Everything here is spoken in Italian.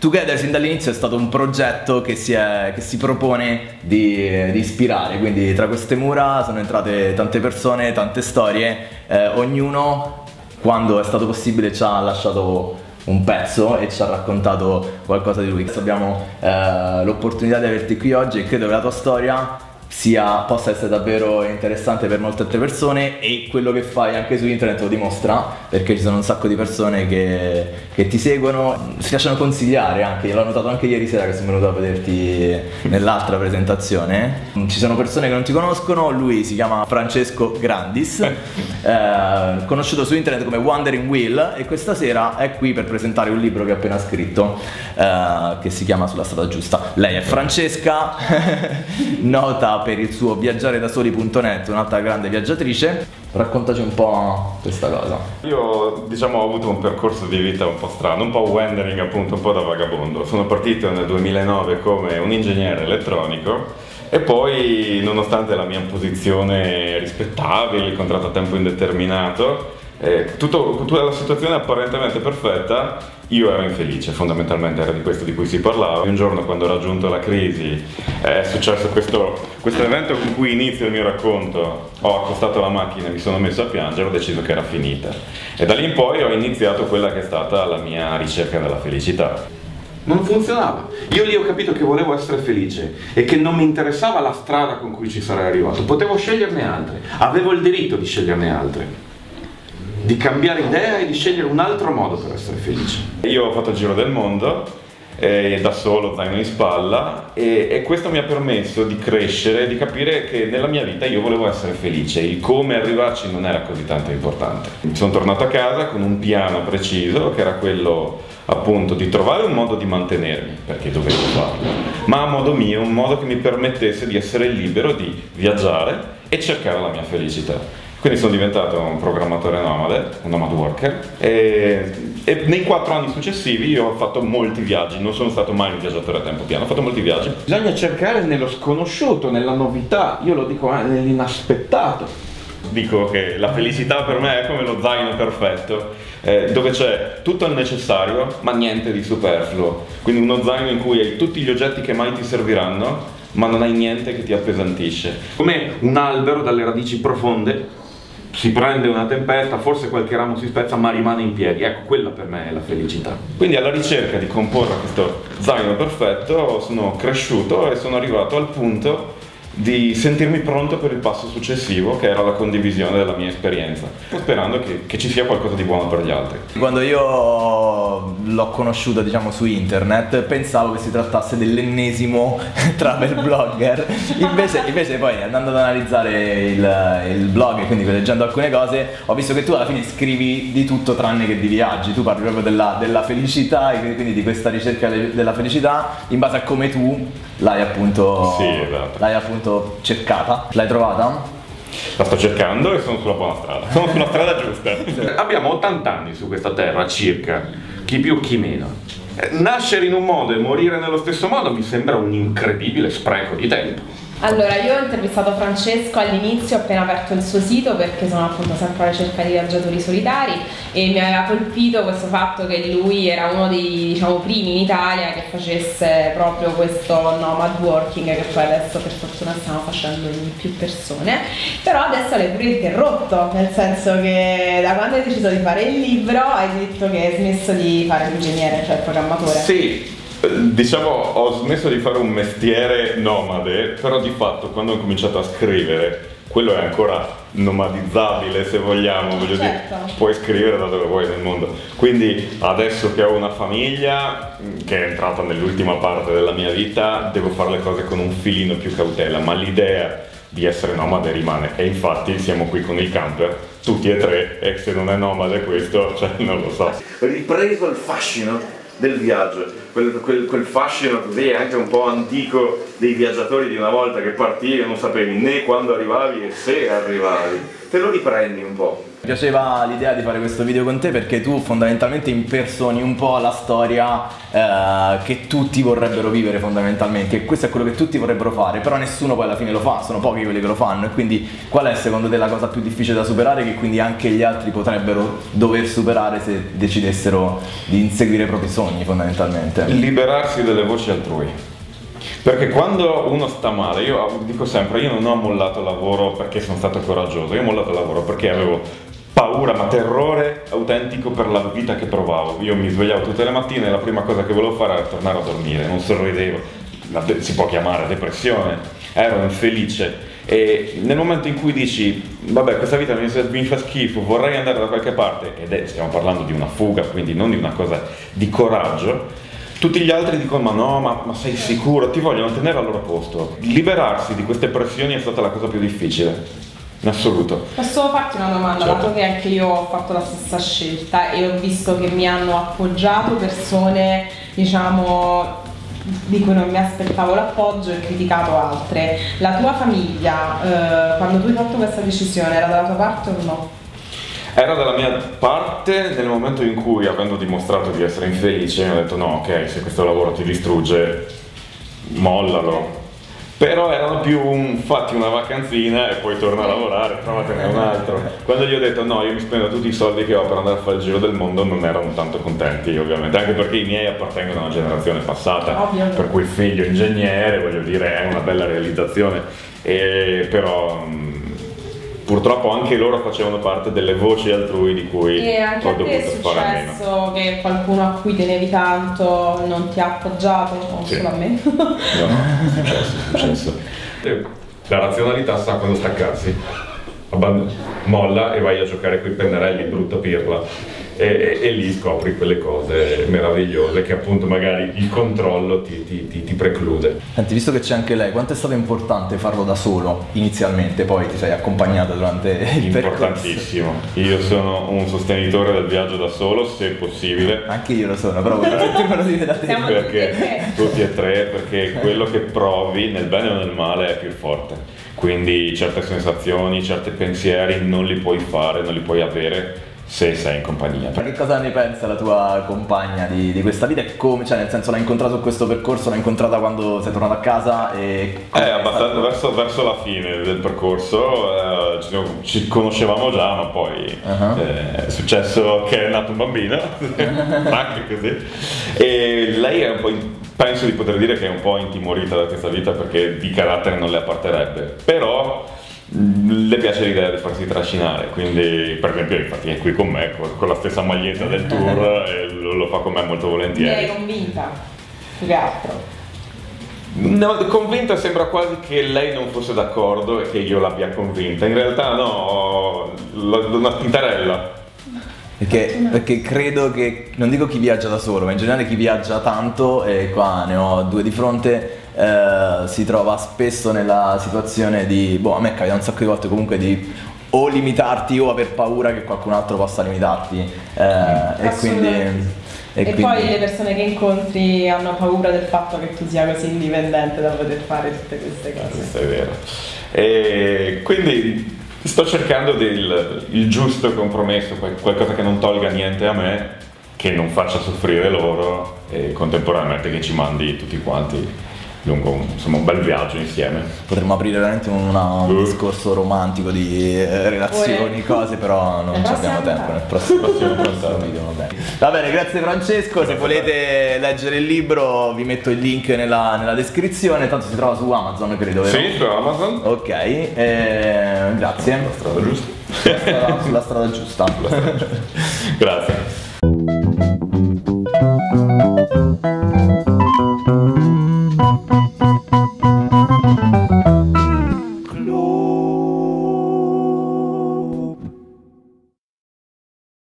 Together sin dall'inizio è stato un progetto che si, è, che si propone di, di, ispirare, quindi tra queste mura sono entrate tante persone, tante storie, eh, ognuno quando è stato possibile ci ha lasciato un pezzo e ci ha raccontato qualcosa di lui. Abbiamo eh, l'opportunità di averti qui oggi e credo che la tua storia sia, possa essere davvero interessante per molte altre persone e quello che fai anche su internet lo dimostra perché ci sono un sacco di persone che, che ti seguono, si lasciano consigliare anche, l'ho notato anche ieri sera che sono venuto a vederti nell'altra presentazione, ci sono persone che non ti conoscono, lui si chiama Francesco Grandis, eh, conosciuto su internet come Wandering Wheel e questa sera è qui per presentare un libro che ha appena scritto eh, che si chiama Sulla strada giusta. Lei è Francesca, nota per il suo viaggiaredasoli.net, un'altra grande viaggiatrice. Raccontaci un po' questa cosa. Io diciamo ho avuto un percorso di vita un po' strano, un po' wandering appunto, un po' da vagabondo. Sono partito nel 2009 come un ingegnere elettronico e poi nonostante la mia posizione rispettabile, il contratto a tempo indeterminato, eh, tutto, tutta la situazione apparentemente perfetta, io ero infelice, fondamentalmente era di questo di cui si parlava. Un giorno quando ho raggiunto la crisi è successo questo, questo evento con cui inizio il mio racconto, ho accostato la macchina e mi sono messo a piangere, ho deciso che era finita. E da lì in poi ho iniziato quella che è stata la mia ricerca della felicità. Non funzionava. Io lì ho capito che volevo essere felice e che non mi interessava la strada con cui ci sarei arrivato. Potevo sceglierne altre, avevo il diritto di sceglierne altre di cambiare idea e di scegliere un altro modo per essere felice. Io ho fatto il giro del mondo eh, da solo, zaino in spalla e, e, questo mi ha permesso di crescere, di capire che nella mia vita io volevo essere felice, il come arrivarci non era così tanto importante. Sono tornato a casa con un piano preciso che era quello appunto di trovare un modo di mantenermi, perché dovevo farlo, ma a modo mio, un modo che mi permettesse di essere libero di viaggiare e cercare la mia felicità. Quindi sono diventato un programmatore nomade, un nomad worker e, e, nei quattro anni successivi io ho fatto molti viaggi, non sono stato mai un viaggiatore a tempo pieno, ho fatto molti viaggi. Bisogna cercare nello sconosciuto, nella novità, io lo dico eh, nell'inaspettato. Dico che la felicità per me è come lo zaino perfetto, eh, dove c'è tutto il necessario ma niente di superfluo. Quindi uno zaino in cui hai tutti gli oggetti che mai ti serviranno ma non hai niente che ti appesantisce. Come un albero dalle radici profonde si prende una tempesta, forse qualche ramo si spezza, ma rimane in piedi. Ecco, quella per me è la felicità. Quindi alla ricerca di comporre questo zaino perfetto sono cresciuto e sono arrivato al punto di sentirmi pronto per il passo successivo che era la condivisione della mia esperienza sperando che, che, ci sia qualcosa di buono per gli altri. Quando io l'ho conosciuta diciamo su internet pensavo che si trattasse dell'ennesimo travel blogger. Invece, invece, poi andando ad analizzare il, il blog e quindi leggendo alcune cose ho visto che tu alla fine scrivi di tutto tranne che di viaggi. Tu parli proprio della, della felicità e quindi di questa ricerca della felicità in base a come tu l'hai appunto, sì, esatto. l'hai appunto cercata, l'hai trovata? La sto cercando e sono sulla buona strada, sono sulla strada giusta. Abbiamo 80 anni su questa terra circa, chi più chi meno. Eh, nascere in un modo e morire nello stesso modo mi sembra un incredibile spreco di tempo. Allora, io ho intervistato Francesco all'inizio, appena aperto il suo sito perché sono appunto sempre alla ricerca di viaggiatori solitari e mi aveva colpito questo fatto che lui era uno dei diciamo, primi in Italia che facesse proprio questo nomad working che poi adesso per fortuna stiamo facendo in più persone, però adesso l'hai pure interrotto, nel senso che da quando hai deciso di fare il libro hai detto che hai smesso di fare l'ingegnere, cioè il programmatore. Sì, Diciamo, ho smesso di fare un mestiere nomade, però di fatto quando ho cominciato a scrivere, quello è ancora nomadizzabile se vogliamo, voglio certo. dire, puoi scrivere da dove vuoi nel mondo. Quindi adesso che ho una famiglia, che è entrata nell'ultima parte della mia vita, devo fare le cose con un filino più cautela, ma l'idea di essere nomade rimane e infatti siamo qui con il camper tutti e tre e se non è nomade questo, cioè non lo so. Ripreso il fascino del viaggio, quel, quel, quel, fascino così anche un po' antico dei viaggiatori di una volta che partivi e non sapevi né quando arrivavi e se arrivavi. te lo riprendi un po'. Mi piaceva l'idea di fare questo video con te perché tu fondamentalmente impersoni un po' la storia eh, che tutti vorrebbero vivere fondamentalmente e questo è quello che tutti vorrebbero fare, però nessuno poi alla fine lo fa, sono pochi quelli che lo fanno e quindi qual è secondo te la cosa più difficile da superare che quindi anche gli altri potrebbero dover superare se decidessero di inseguire i propri sogni fondamentalmente? Liberarsi delle voci altrui. Perché quando uno sta male, io dico sempre, io non ho mollato lavoro perché sono stato coraggioso, io ho mollato lavoro perché avevo paura, ma terrore autentico per la vita che provavo. Io mi svegliavo tutte le mattine e la prima cosa che volevo fare era tornare a dormire, non sorridevo, de- si può chiamare depressione, ero infelice. E nel momento in cui dici, vabbè, questa vita mi fa schifo, vorrei andare da qualche parte, ed è, stiamo parlando di una fuga, quindi non di una cosa di coraggio, tutti gli altri dicono ma no, ma, ma, sei sicuro, ti vogliono tenere al loro posto. Liberarsi di queste pressioni è stata la cosa più difficile. In assoluto. Posso farti una domanda, Certo. dato che anche io ho fatto la stessa scelta e ho visto che mi hanno appoggiato persone, diciamo, di cui non mi aspettavo l'appoggio e criticato altre. La tua famiglia, eh, quando tu hai fatto questa decisione, era dalla tua parte o no? Era dalla mia parte nel momento in cui, avendo dimostrato di essere infelice, mi ho detto no, ok, se questo lavoro ti distrugge, mollalo. Però erano più un fatti una vacanzina e poi torna a lavorare, trovatene un altro. Quando gli ho detto no, io mi spendo tutti i soldi che ho per andare a fare il giro del mondo, non erano tanto contenti ovviamente, anche perché i miei appartengono a una generazione passata, Ovvio. per cui figlio ingegnere, voglio dire, è una bella realizzazione. E, però mh, purtroppo anche loro facevano parte delle voci altrui di cui E anche ho è dovuto fare a meno. successo che qualcuno a cui tenevi tanto non ti ha appoggiato? O Sì. solo a me? No, è successo, è successo. La razionalità sa quando staccarsi. Abband- molla e vai a giocare con i pennarelli brutta pirla. E, e- e lì scopri quelle cose meravigliose che appunto magari il controllo ti, ti- ti- ti preclude. Senti, visto che c'è anche lei, quanto è stato importante farlo da solo inizialmente, poi ti sei accompagnata durante il percorso? Importantissimo. Io sono un sostenitore del viaggio da solo, se possibile. Anche io lo sono, però voglio sentirmelo dire da te. Siamo Perché tutti e tre, perché quello che provi nel bene o nel male è più forte. Quindi certe sensazioni, certi pensieri non li puoi fare, non li puoi avere se sei in compagnia. Ma che cosa ne pensa la tua compagna di, di questa vita e come, cioè nel senso l'hai incontrato in questo percorso, l'hai incontrata quando sei tornato a casa e... Eh, abbastanza verso, verso la fine del percorso eh, ci, ci conoscevamo già, ma poi Uh-huh. eh, è successo che è nato un bambino, anche così. E lei è un po', in- penso di poter dire che è un po' intimorita da questa vita perché di carattere non le apparterebbe, però le piace l'idea di farsi trascinare, quindi per esempio infatti è qui con me con, la stessa maglietta del tour e lo, fa con me molto Mi volentieri. hai convinta, più che altro. No, convinta sembra quasi che lei non fosse d'accordo e che io l'abbia convinta. In realtà no, una spintarella. Perché, perché credo che, non dico chi viaggia da solo, ma in generale chi viaggia tanto, e qua ne ho due di fronte, eh, si trova spesso nella situazione di, boh, a me capita un sacco di volte comunque di o limitarti o aver paura che qualcun altro possa limitarti. eh, e quindi... E, E, quindi- poi le persone che incontri hanno paura del fatto che tu sia così indipendente da poter fare tutte queste cose. Questo è vero. E quindi sto cercando del, il giusto compromesso, qual- qualcosa che non tolga niente a me, che non faccia soffrire loro e contemporaneamente che ci mandi tutti quanti lungo un, insomma, un bel viaggio insieme. Potremmo aprire veramente una- un Uh. discorso romantico di eh, relazioni, cose, però non La ci abbiamo tempo nel prossimo, prossimo puntata. video. Va bene. Va bene, grazie Francesco. Se volete leggere il libro, vi metto il link nella, nella descrizione. Tanto si trova su Amazon, credo. vero? Sì, su Amazon. Ok, eh, grazie. Strada giusta. Sulla strada, sulla strada giusta. Grazie.